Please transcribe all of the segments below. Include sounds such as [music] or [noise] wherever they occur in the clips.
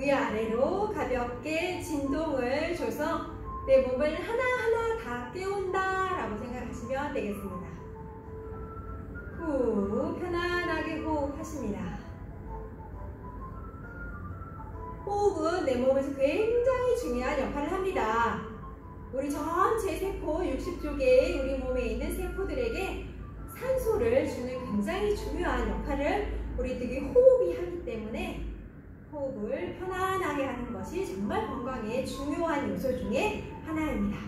위아래로 가볍게 진동을 줘서 내 몸을 하나하나 다 깨운다 라고 생각하시면 되겠습니다. 후 편안하게 호흡하십니다. 호흡은 내 몸에서 굉장히 중요한 역할을 합니다. 우리 전체 세포 60쪽의 우리 몸에 있는 세포들에게 산소를 주는 굉장히 중요한 역할을 우리 되게 호흡이 하기 때문에 호흡을 편안하게 하는 것이 정말 건강에 중요한 요소 중에 하나입니다.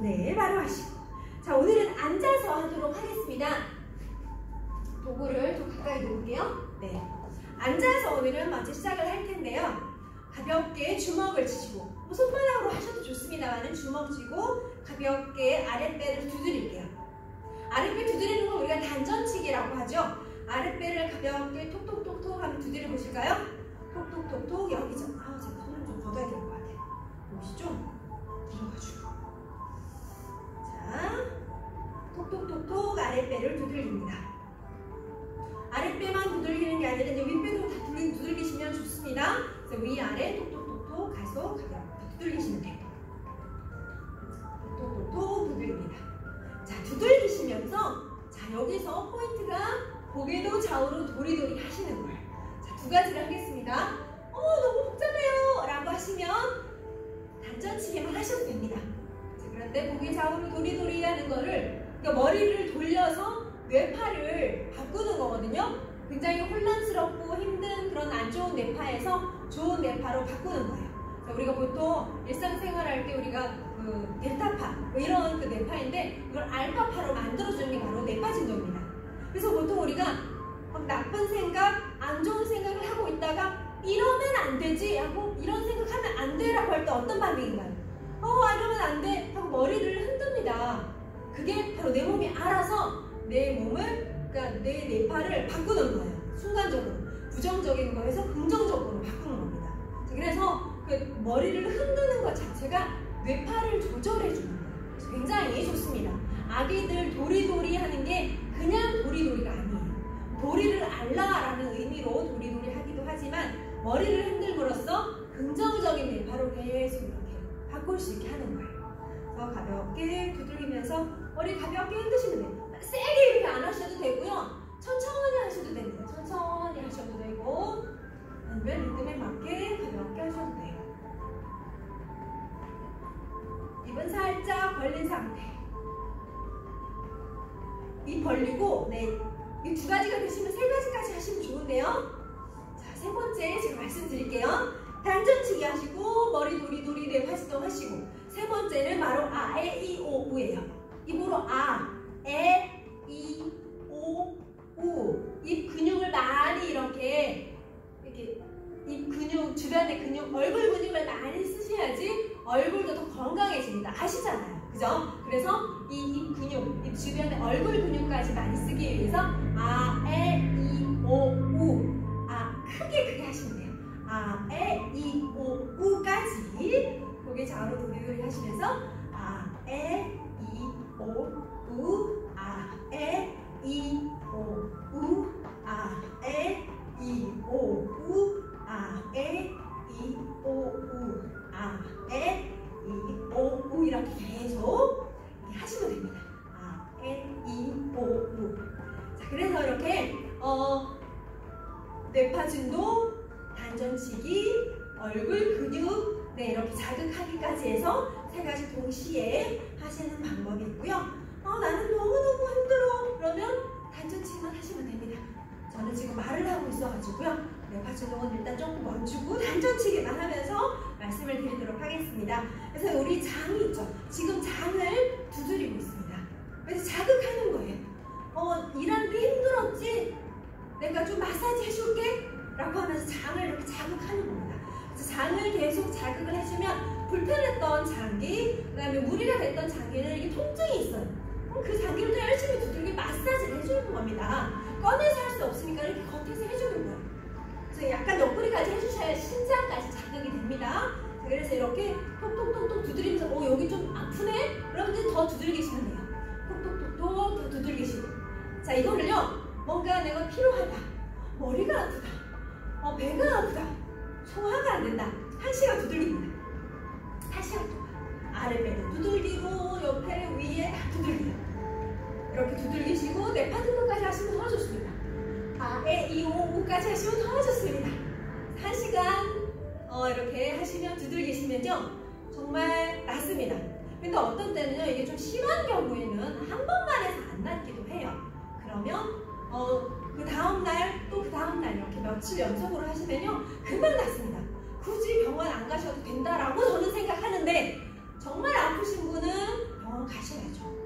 네, 바로 하시고. 자, 오늘은 앉아서 하도록 하겠습니다. 도구를 좀 가까이 놓을게요. 네. 앉아서 오늘은 먼저 시작을 할 텐데요. 가볍게 주먹을 치시고, 뭐 손바닥으로 하셔도 좋습니다만 주먹 쥐고 가볍게 아랫배를 두드릴게요. 아랫배 두드리는 걸 우리가 단전치기라고 하죠. 아랫배를 가볍게 톡톡톡톡 하면 두드려 보실까요? 톡톡톡톡 여기 좀 아우 제가 손을 좀 걷어야 될 것 같아요. 좀 길어가지고 자 톡톡톡톡 아랫배를 두들깁니다. 아랫배만 두들기는 게 아니라 이제 윗배도 다 두들기시면 좋습니다. 그래서 위아래 톡톡톡톡 가서 가볍게 두들기시면 돼요. 톡톡톡톡 두들깁니다. 자 두들기시면서 자 여기서 포인트가 고개도 좌우로 도리도리 하시는 거예요. 자, 두 가지를 하겠습니다. 어, 너무 복잡해요. 라고 하시면 단전치기만 하셔도 됩니다. 자, 그런데 고개 좌우로 도리도리 하는 거를 그러니까 머리를 돌려서 뇌파를 바꾸는 거거든요. 굉장히 혼란스럽고 힘든 그런 안 좋은 뇌파에서 좋은 뇌파로 바꾸는 거예요. 자, 우리가 보통 일상생활할 때 우리가 그 델타파 뭐 이런 그 뇌파인데 이걸 알파파로 만들어주는 게 바로 뇌파 진동입니다. 그래서 보통 우리가 막 나쁜 생각, 안 좋은 생각을 하고 있다가 이러면 안 되지 하고 이런 생각하면 안 돼라고 할 때 어떤 반응인가요? 어 이러면 안 돼 하고 머리를 흔듭니다. 그게 바로 내 몸이 알아서 내 몸을 그러니까 내 뇌파를 바꾸는 거예요. 순간적으로 부정적인 거에서 긍정적으로 바꾸는 겁니다. 그래서 그 머리를 흔드는 것 자체가 뇌파를 조절해 주는 거예요. 굉장히 좋습니다. 아기들 도리도리 하는 게 그냥 도리도리가 아니에요. 도리를 알라라는 의미로 도리도리 하기도 하지만 머리를 흔들므로써 긍정적인 뇌파로 계속 이렇게 바꿀 수 있게 하는 거예요. 그래서 가볍게 두들기면서 머리 가볍게 흔드시면 돼요. 세게 이렇게 안 하셔도 되고요. 천천히 하셔도 됩니다. 천천히 하셔도 되고 아니면 리듬에 맞게 가볍게 하셔도 돼요. 입은 살짝 벌린 상태. 입 벌리고 네. 이 두 가지가 되시면 세 가지까지 하시면 좋은데요. 자, 세 번째 제가 말씀드릴게요. 단전치기 하시고 머리 도리 도리 네 활동 하시고 세 번째는 바로 아, 에, 이, 오, 우예요. 입으로 아, 에, 이, 오, 우. 입 근육을 많이 이렇게 이렇게 입 근육 주변의 근육 얼굴 근육을 많이 쓰셔야지 얼굴도 더 건강해집니다. 아시잖아요. 그죠? 그래서 이 입 근육, 입 주변의 얼굴 근육까지 많이 쓰기 위해서 아, 에, 이, 오, 우. 아, 크게 크게 하시면 돼요. 아, 에, 이, 오, 우까지 고개 좌우로 도리도리 하시면서 아, 에, 이, 오, 우. 아, 에, 이, 오, 우. 아, 있어가지고요. 뇌파진동은 일단 조금 멈추고 단전치기만 하면서 말씀을 드리도록 하겠습니다. 그래서 우리 장이 있죠. 지금 장을 두드리고 있습니다. 그래서 자극하는 거예요. 어, 일하는 게 힘들었지? 내가 좀 마사지 해줄게? 라고 하면서 장을 이렇게 자극하는 겁니다. 그래서 장을 계속 자극을 해주면 불편했던 장기, 그 다음에 무리가 됐던 장기는 이게 통증이 있어요. 그 장기를 또 열심히 두들기 마사지를 해주는 겁니다. 꺼내서 할 수 없으니까 이렇게 겉에서 해주는 거예요. 그래서 약간 옆구리까지 해주셔야 심장까지 자극이 됩니다. 자, 그래서 이렇게 톡톡톡톡 두드리면서 어 여기 좀 아프네? 그러면 이제 더 두들기시면 돼요. 톡톡톡톡 더 두들기시고 자 이거를요 뭔가 내가 필요하다 머리가 아프다 어, 배가 아프다 소화가 안 된다 한 시간 두들깁니다. 한 시간 동안 아랫배도 두들기고 옆에 위에 다 두들기고 이렇게 두들기시고 내 파트너까지 하시면 더 좋습니다. 아, 에, 이, 오, 우까지 하시면 더 좋습니다. 한 시간 어, 이렇게 하시면 두들기시면요 정말 낫습니다. 근데 어떤 때는요 이게 좀 심한 경우에는 한 번만 해서 안 낫기도 해요. 그러면 어, 그 다음날 또 그 다음날 이렇게 며칠 연속으로 하시면요 금방 낫습니다. 굳이 병원 안 가셔도 된다라고 저는 생각하는데 정말 아프신 분은 병원 가셔야죠.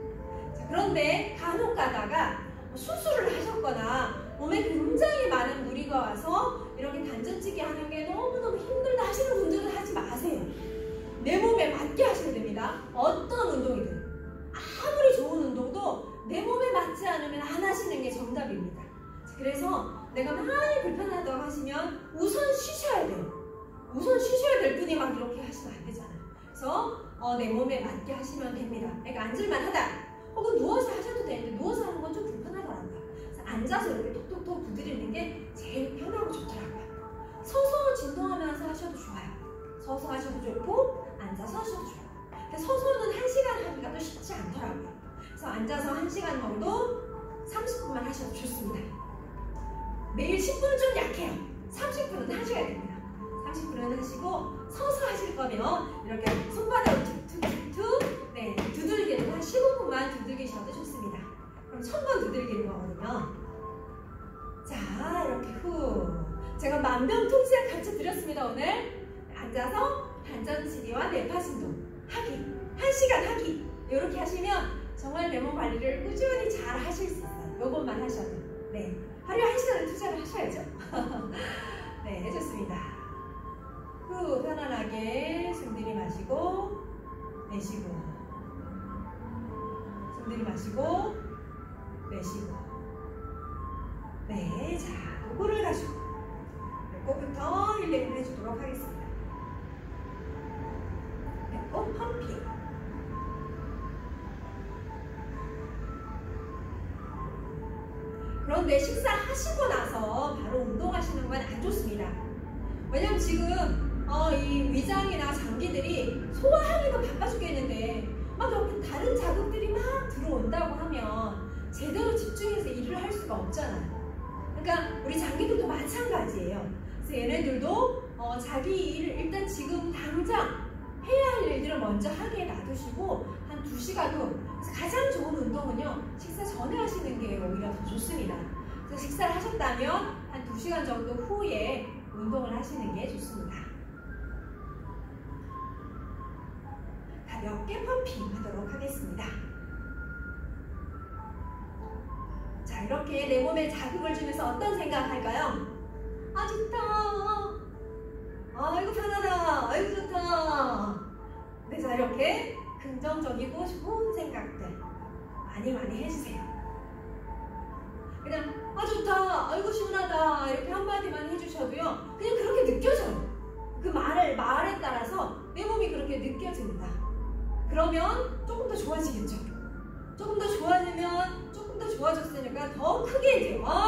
자, 그런데 간혹 가다가 수술을 하셨거나 몸에 굉장히 많은 무리가 와서 이렇게 단전치기 하는 게 너무너무 힘들다 하시는 분들은 하지 마세요. 내 몸에 맞게 하셔야 됩니다. 어떤 운동이든. 아무리 좋은 운동도 내 몸에 맞지 않으면 안 하시는 게 정답입니다. 그래서 내가 많이 불편하다고 하시면 우선 쉬셔야 돼요. 우선 쉬셔야 될 뿐이 막 이렇게 하시면 안 되잖아요. 그래서 어, 내 몸에 맞게 하시면 됩니다. 그러니까 앉을만 하다. 혹은 누워서 하셔도 되는데 누워서 하는 건 좀 불편하더라고요. 그래서 앉아서 이렇게 톡톡톡 부드리는 게 제일 편하고 좋더라고요. 서서 진동하면서 하셔도 좋아요. 서서 하셔도 좋고 앉아서 하셔도 좋아요. 서서는 한 시간 하기가 또 쉽지 않더라고요. 그래서 앉아서 한 시간 정도 30분만 하셔도 좋습니다. 매일 10분은 좀 약해요. 30분은 하셔야 됩니다. 30분은 하시고 서서 하실 거면 이렇게 1000번 두들기는 거거든요. 자, 이렇게 후. 제가 만병통치약 가르쳐 드렸습니다, 오늘. 앉아서 단전치기와 뇌파신동 하기. 1시간 하기. 이렇게 하시면 정말 메모 관리를 꾸준히 잘 하실 수 있어요. 요것만 하셔도. 네. 하루에 한 시간을 투자를 하셔야죠. [laughs] 네, 좋습니다. 후, 편안하게 숨 들이마시고, 내쉬고, 숨 들이마시고, 내쉬고. 네, 자, 요거를 가지고, 요거부터 힐링을 해주도록 하겠습니다. 배꼽 펌핑. 그런데 식사하시고 나서 바로 운동하시는 건 안 좋습니다. 왜냐면 지금 어, 이 위장이나 장기들이 소화하기도 바빠 죽겠는데 막 이렇게 다른 자극들이 막 들어온다고 하면 제대로 집중해서 일을 할 수가 없잖아요. 그러니까 우리 장기들도 마찬가지예요. 그래서 얘네들도 어, 자기 일을 일단 지금 당장 해야 할 일들을 먼저 하게 놔두시고 한 2시간 후 가장 좋은 운동은요 식사 전에 하시는 게 오히려 더 좋습니다 그래서 식사를 하셨다면 한 2시간 정도 후에 운동을 하시는 게 좋습니다 가볍게 펌핑 하도록 하겠습니다 이렇게 내 몸에 자극을 주면서 어떤 생각할까요? 아 좋다. 아이고 편하다. 아이고 좋다. 네, 자 이렇게 긍정적이고 좋은 생각들 많이 많이 해주세요. 그냥 아 좋다. 아이고 시원하다. 이렇게 한마디만 해주셔도요. 그냥 그렇게 느껴져요. 그 말을 말에 따라서 내 몸이 그렇게 느껴집니다. 그러면 조금 더 좋아지겠죠? 조금 더 좋아지면 조금 더 좋아졌으니까 더 크게 이제 아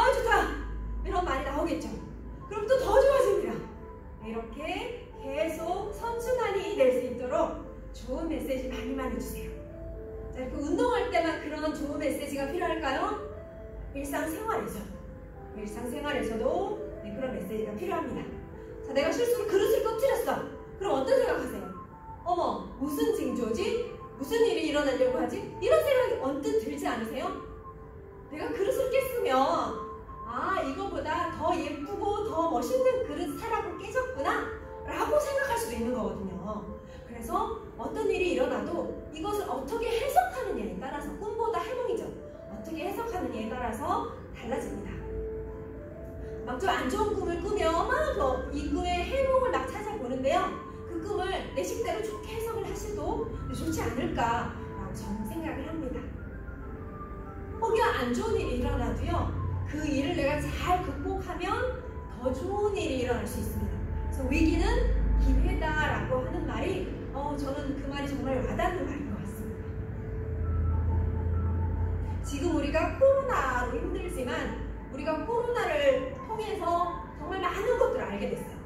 좀 안 좋은 꿈을 꾸며 막 이 꿈의 해몽을 막 찾아보는데요 그 꿈을 내 식대로 좋게 해석을 하셔도 좋지 않을까라고 저는 생각을 합니다 혹여 안 좋은 일이 일어나도요 그 일을 내가 잘 극복하면 더더 좋은 일이 일어날 수 있습니다. 그래서 위기는 기회다라고 하는 말이 어, 저는 그 말이 정말 와닿는 말인 것 같습니다. 지금 우리가 코로나로 힘들지만 우리가 코로나를 통해서 정말 많은 것들을 알게 됐어요.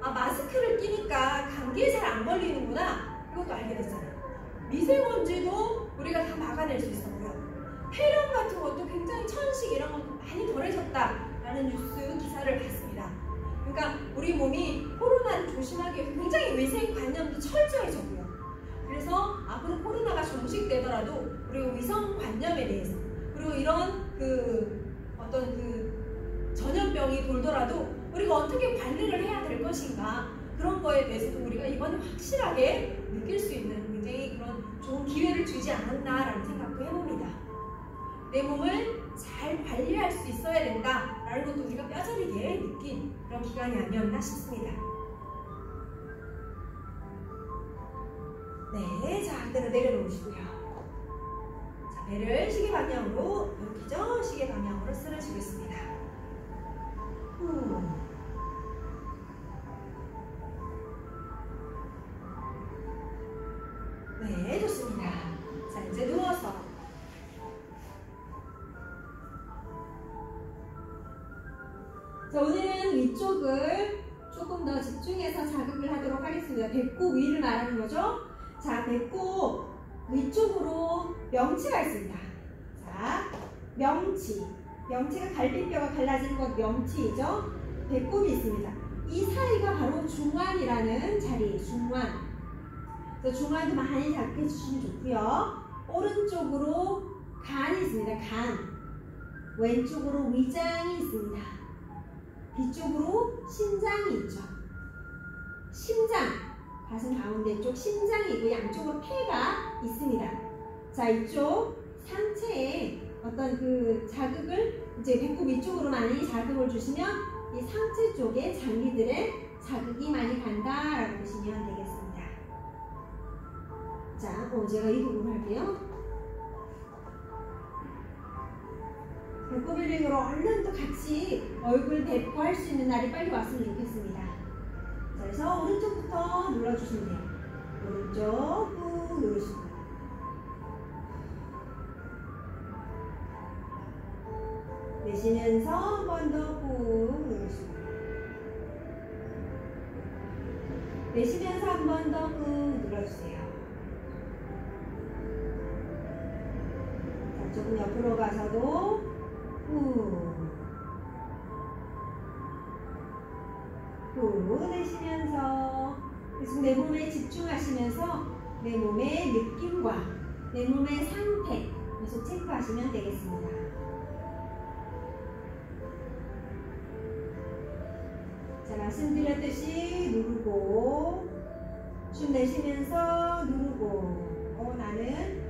아, 마스크를 끼니까 감기에 잘 안 걸리는구나. 이것도 알게 됐잖아요. 미세먼지도 우리가 다 막아낼 수 있었고요. 폐렴 같은 것도 굉장히 천식 이런 것도 많이 덜해졌다라는 뉴스 기사를 봤습니다. 그러니까 우리 몸이 코로나를 조심하기 위해 굉장히 위생관념도 철저해졌고요. 그래서 앞으로 코로나가 종식되더라도 우리가 위성관념에 대해서 그리고 이런 그 어떤 그 전염병이 돌더라도 우리가 어떻게 관리를 해야 될 것인가 그런 거에 대해서도 우리가 이번에 확실하게 느낄 수 있는 굉장히 그런 좋은 기회를 주지 않았나라는 생각도 해봅니다. 내 몸을 잘 관리할 수 있어야 된다라는 것도 우리가 뼈저리게 느낀 그런 기간이 아니었나 싶습니다. 네, 자, 그대로 내려놓으시고요. 자, 배를 시계 방향으로, 이렇게죠? 시계 방향으로 쓸어주겠습니다. 후. 네, 좋습니다. 자, 이제 누워서. 자, 오늘은 위쪽을 조금 더 집중해서 자극을 하도록 하겠습니다. 배꼽 위를 말하는 거죠. 자, 배꼽 위쪽으로 명치가 있습니다. 자, 명치. 명치가 갈비뼈가 갈라지는 것 명치이죠. 배꼽이 있습니다. 이 사이가 바로 중환이라는 자리, 중환. 그래서 중환도 많이 잡게 해주시면 좋고요. 오른쪽으로 간이 있습니다. 간. 왼쪽으로 위장이 있습니다. 뒤쪽으로 심장이 있죠. 심장. 가슴 가운데 쪽 심장이 있고 양쪽으로 폐가 있습니다. 자, 이쪽 상체에 어떤 그 자극을 이제 배꼽 위쪽으로 많이 자극을 주시면 이 상체 쪽에 장기들의 자극이 많이 간다라고 보시면 되겠습니다. 자, 어, 제가 이 부분 할게요. 배꼽 힐링으로 얼른 또 같이 얼굴 뵙고 할수 있는 날이 빨리 왔으면 좋겠습니다. 자, 그래서 오른쪽부터 눌러주시면 돼요. 오른쪽 꾹 누르시고. 내쉬면서 한 번 더 꾹 누르시고. 내쉬면서 한 번 더 꾹 눌러주세요. 자, 조금 옆으로 가서도 꾹. 꾹 내쉬면서 계속 내 몸에 집중하시면서 내 몸의 느낌과 내 몸의 상태 계속 체크하시면 되겠습니다. 말씀드렸듯이 누르고 춤 내쉬면서 누르고 어, 나는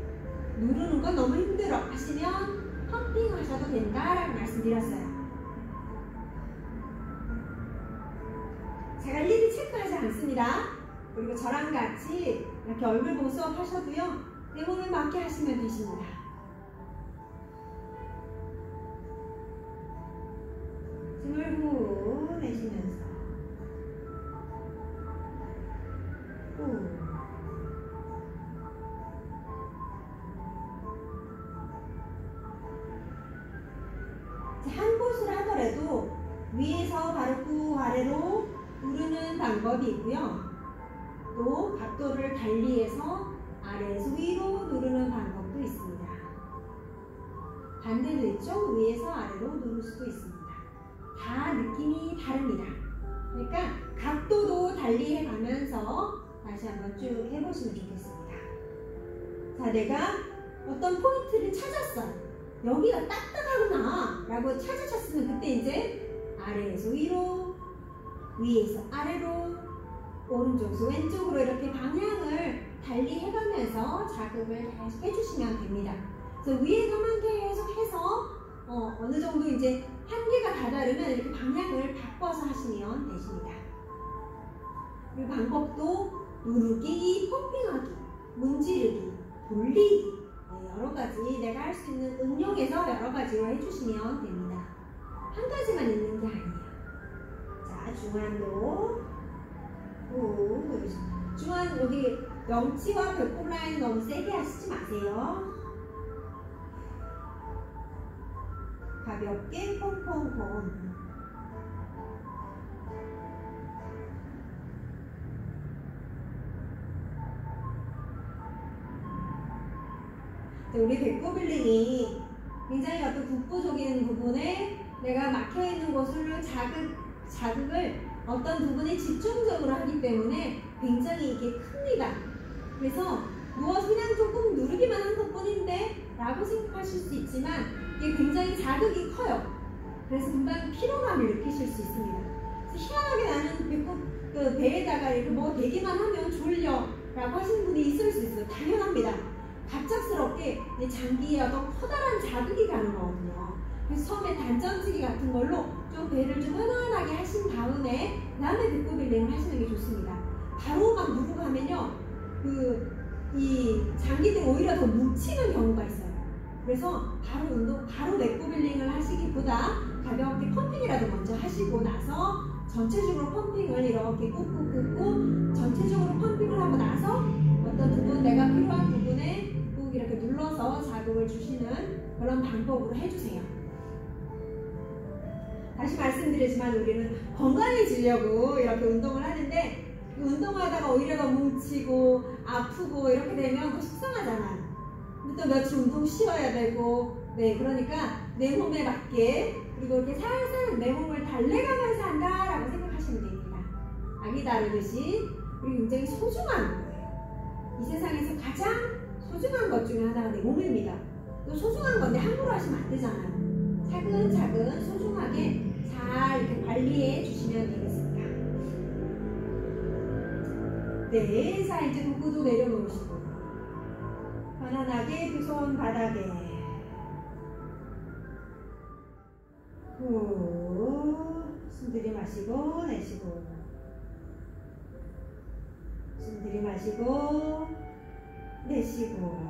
누르는 건 너무 힘들어 하시면 펌핑 하셔도 된다라고 말씀드렸어요. 제가 일일이 체크하지 않습니다. 그리고 저랑 같이 이렇게 얼굴 보고 수업하셔도요. 내 몸에 맞게 하시면 되십니다. 숨을 후 내쉬면서 하더라도 위에서 꾹 아래로 누르는 방법이 있고요. 또 각도를 달리해서 아래에서 위로 누르는 방법도 있습니다. 반대도 있죠? 위에서 아래로 누를 수도 있습니다. 다 느낌이 다릅니다. 그러니까 각도도 달리해 가면서 다시 한번 쭉 해보시면 좋겠습니다. 자, 내가 어떤 포인트를 찾았어요. 여기가 딱딱하구나 라고 찾으셨으면 그때 이제 아래에서 위로 위에서 아래로 오른쪽에서 왼쪽으로 이렇게 방향을 달리 해가면서 자극을 계속 해주시면 됩니다. 그래서 위에서만 계속 해서 어, 어느 정도 이제 한계가 다다르면 이렇게 방향을 바꿔서 하시면 되십니다. 이 방법도 누르기, 펌핑하기, 문지르기, 돌리기 네, 여러 가지 내가 할 수 있는 응용해서 여러 가지로 해주시면 됩니다. 한 가지만 있는 게 아니에요. 중앙도 후 중앙 여기 명치와 배꼽 라인 너무 세게 하시지 마세요. 가볍게 퐁퐁퐁 우리 배꼽 빌링이 굉장히 어떤 국부적인 부분에 내가 막혀있는 곳을 자극, 자극을 어떤 부분에 집중적으로 하기 때문에 굉장히 이게 큽니다. 그래서 무엇 그냥 조금 누르기만 한 것 뿐인데 라고 생각하실 수 있지만 이게 굉장히 자극이 커요. 그래서 금방 피로감을 느끼실 수 있습니다. 희한하게 나는 배꼽, 그 배에다가 이렇게 뭐 대기만 하면 졸려 라고 하시는 분이 있을 수 있어요. 당연합니다. 갑작스럽게 장기에 어떤 커다란 자극이 가는 거거든요. 그래서 처음에 단점치기 같은 걸로 좀 배를 좀 편안하게 하신 다음에 그 다음에 배꼽 릴링을 하시는 게 좋습니다. 바로 막 누르고 하면요. 그, 이 장기들이 오히려 더 뭉치는 경우가 있어요. 그래서 바로 운동, 바로 릴링을 하시기보다 가볍게 펌핑이라도 먼저 하시고 나서 전체적으로 펌핑을 이렇게 꾹꾹 꾹꾹 전체적으로 펌핑을 하고 나서 어떤 부분 내가 필요한 부분에 눌러서 자극을 주시는 그런 방법으로 해주세요. 다시 말씀드리지만 우리는 건강해지려고 이렇게 운동을 하는데 운동하다가 오히려 더 뭉치고 아프고 이렇게 되면 더 속상하잖아요. 또 며칠 운동 쉬어야 되고 네 그러니까 내 몸에 맞게 그리고 이렇게 살살 내 몸을 달래가면서 한다라고 생각하시면 됩니다. 아기 다루듯이 우리 굉장히 소중한 거예요. 이 세상에서 가장 소중한 것 중에 하나가 내 몸입니다. 또 소중한 건데 함부로 하시면 안 되잖아요. 차근차근 소중하게 잘 이렇게 관리해 주시면 되겠습니다. 네, 자 이제 도구도 내려놓으시고 편안하게 두 손 바닥에 후, 숨 들이마시고 내쉬고 숨 들이마시고 내쉬고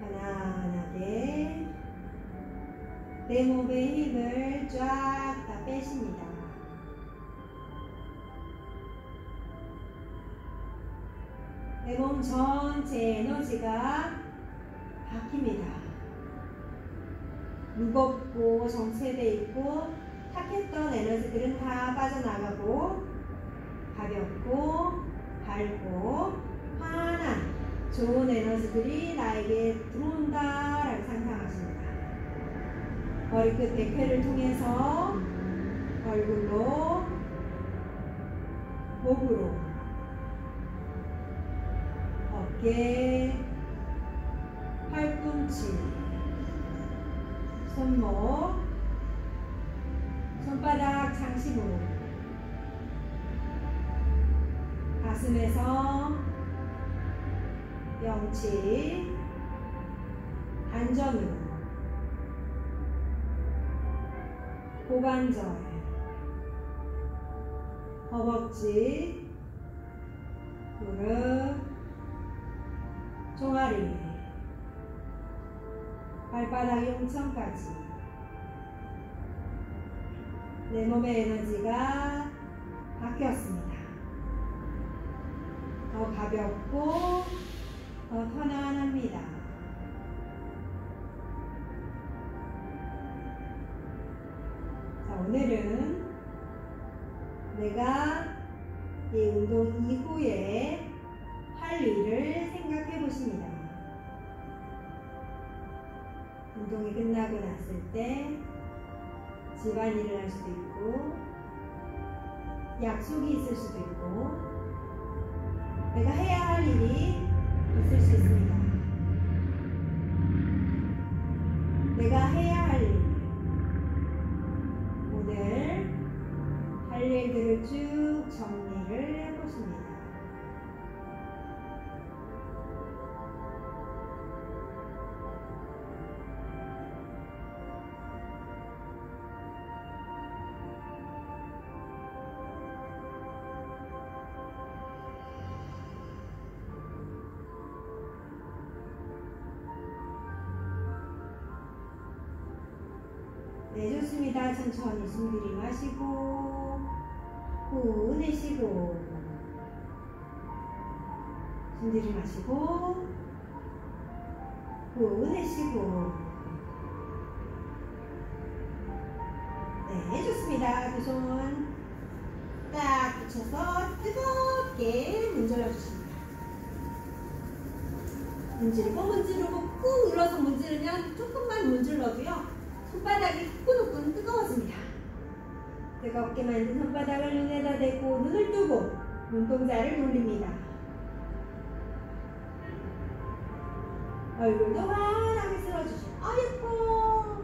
편안하게 내 몸의 힘을 쫙 다 빼십니다. 내 몸 전체 에너지가 바뀝니다. 무겁고 정체돼 있고 탁했던 에너지들은 다 빠져나가고 가볍고 밝고 환한 좋은 에너지들이 나에게 들어온다 라고 상상하십니다. 머리끝 백회를 통해서 얼굴로 목으로 어깨 팔꿈치 손목 손바닥 장심으로 가슴에서 명치 안전으로 고관절 허벅지 무릎 종아리 발바닥 용천까지 내 몸의 에너지가 바뀌었습니다. 더 가볍고 더 편안합니다. 자, 오늘은 내가 이 운동 이후에 할 일을 생각해 보십니다. 운동이 끝나고 났을 때 집안일을 할 수도 있고 약속이 있을 수도 있고 내가 해야 할 일이 있을 수 있습니다. 네, 좋습니다. 천천히 숨 들이마시고, 후 내쉬고, 숨 들이마시고, 후 내쉬고. 네, 좋습니다. 두 손 딱 붙여서 뜨겁게 문질러 주십니다. 문지르고 문지르고 꾹 눌러서 문지르면 조금만 문질러도요. 손바닥이 후끈후끈 뜨거워집니다. 뜨겁게 만든 손바닥을 눈에다 대고 눈을 뜨고 눈동자를 돌립니다. 얼굴도 환하게 쓸어주시고 아 예뻐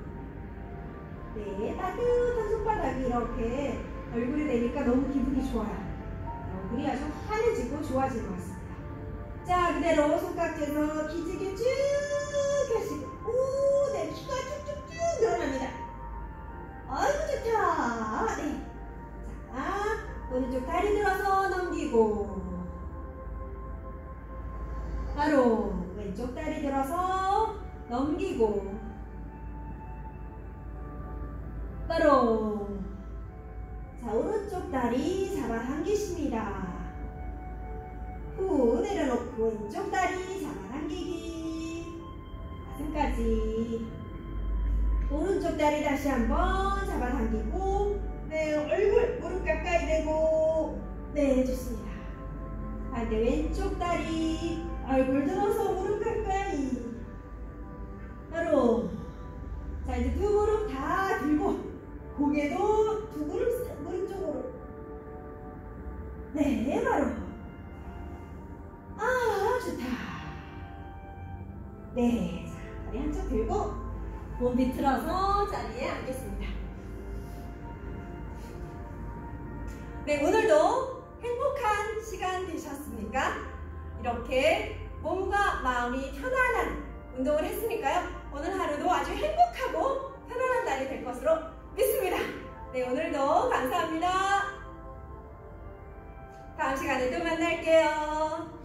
네 따뜻한 손바닥이 이렇게 얼굴에 대니까 너무 기분이 좋아요 얼굴이 아주 환해지고 좋아지는 것 같습니다 자 그대로 손깍지에서 기지개 쭉 하시고 오네 키가 오른쪽 다리 들어서 넘기고. 바로 왼쪽 다리 들어서 넘기고. 바로 자 오른쪽 다리 잡아당기십니다. 후 내려놓고 왼쪽 다리 잡아당기기. 가슴까지. 오른쪽 다리 다시 한번 잡아당기고 네 좋습니다. 반대 왼쪽 다리 얼굴 들어서 무릎 가까이 바로 자 이제 두 무릎 다 들고 고개도 두 무릎 무릎 쪽으로. 네 바로. 아 좋다. 네 자, 다리 한쪽 들고 몸 비틀어서 자리에 앉겠습니다. 네 오늘도 행복한 시간 되셨습니까? 이렇게 몸과 마음이 편안한 운동을 했으니까요. 오늘 하루도 아주 행복하고 편안한 날이 될 것으로 믿습니다. 네 오늘도 감사합니다. 다음 시간에 또 만날게요